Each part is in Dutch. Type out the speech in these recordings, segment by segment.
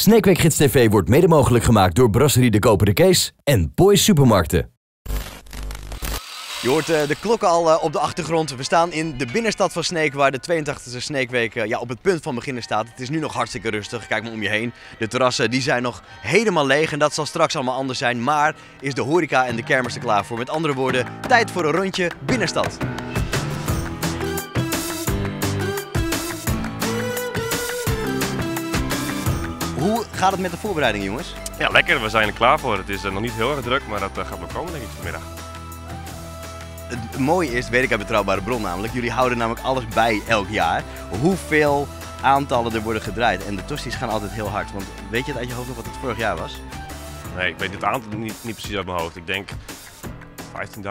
Sneekweek Gids TV wordt mede mogelijk gemaakt door Brasserie de Koper de Kees en Boys Supermarkten. Je hoort eh, de klokken al eh, op de achtergrond. We staan in de binnenstad van Sneek, waar de 82e Sneekweek eh, ja, op het punt van beginnen staat. Het is nu nog hartstikke rustig. Kijk maar om je heen. De terrassen die zijn nog helemaal leeg en dat zal straks allemaal anders zijn. Maar is de horeca en de kermis er klaar voor? Met andere woorden, tijd voor een rondje binnenstad. Hoe gaat het met de voorbereiding, jongens? Ja, lekker. We zijn er klaar voor. Het is eh, nog niet heel erg druk, maar dat eh, gaat wel komen denk ik vanmiddag. Het mooie is, weet ik uit betrouwbare bron namelijk, jullie houden namelijk alles bij elk jaar. Hoeveel aantallen er worden gedraaid. En de tosties gaan altijd heel hard. Want weet je het uit je hoofd nog wat het vorig jaar was? Nee, ik weet het aantal niet, niet precies uit mijn hoofd. Ik denk 15.000.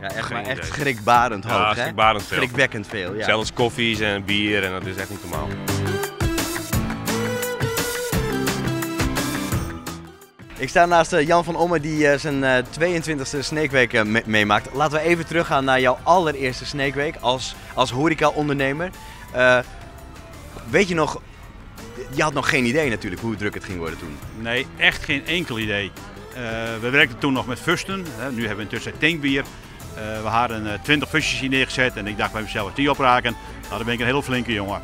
Ja, echt, maar echt schrikbarend hoog, Ja, hè? schrikbarend veel. Schrikwekkend veel, ja. Zelfs koffies en bier en dat is echt niet normaal. Ik sta naast eh, Jan van Omme die eh, zijn eh, 22e Sneekweek eh, me- meemaakt. Laten we even teruggaan naar jouw allereerste Sneekweek als, als horeca-ondernemer. Weet je nog, je had nog geen idee natuurlijk hoe druk het ging worden toen. Nee, echt geen enkel idee. We werkten toen nog met fusten. Nu hebben we intussen tankbier. We hadden eh, 20 fustjes hier neergezet en ik dacht bij mezelf, die opraken, nou, dan ben ik een heel flinke jongen.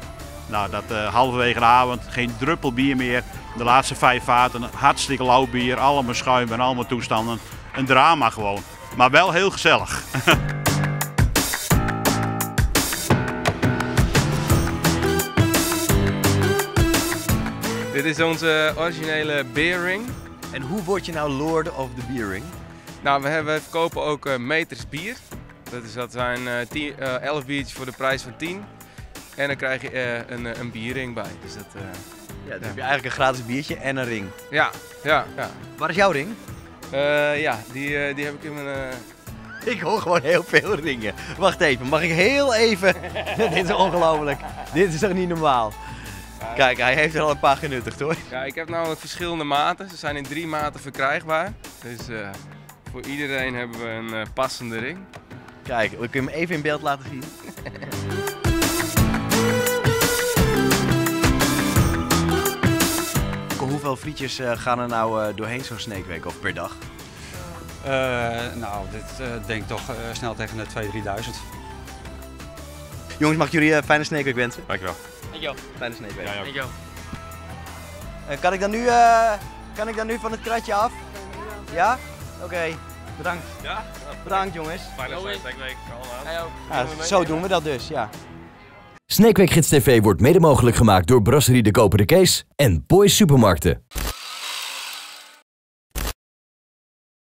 Nou, dat eh, halverwege de avond, geen druppel bier meer. De laatste vijf vaten, hartstikke lauw bier, allemaal schuim en allemaal toestanden. Een drama gewoon, maar wel heel gezellig. Dit is onze originele beerring. En hoe word je nou Lord of the Beer Ring? Nou, we, hebben, we verkopen ook eh, meters bier. Dat, is, dat zijn eh 10, eh, 11 biertjes voor de prijs van 10. En dan krijg je eh, een, eh, een bierring bij. Dus dat, eh, Ja, dan heb je eigenlijk een gratis biertje en een ring. ja, ja, ja. Waar is jouw ring? Ja, die, die heb ik in mijn... Ik hoor gewoon heel veel ringen. Wacht even, mag ik heel even? Dit is ongelooflijk. Dit is toch niet normaal? Kijk, hij heeft er al een paar genuttigd hoor. Ja, ik heb namelijk verschillende maten. Ze zijn in drie maten verkrijgbaar. Dus voor iedereen hebben we een passende ring. Kijk, we kunnen hem even in beeld laten zien. Hoeveel frietjes eh, gaan er nou eh, doorheen zo'n sneekweek of per dag? Eh, nou, dit eh, denk ik toch eh, snel tegen de 2.000, 3.000. Jongens, mag ik jullie een fijne sneekweek wensen? Dankjewel. Fijne sneekweek. Jij ook. Eh, kan, ik dan nu, eh, kan ik dan nu van het kratje af? Ja? Oké, bedankt. Ja? Bedankt jongens. Fijne Sneekweek allemaal. Ja, zo doen we dat dus, ja. Sneekweek Gids TV wordt mede mogelijk gemaakt door Brasserie de Koper de Kees en Boys Supermarkten.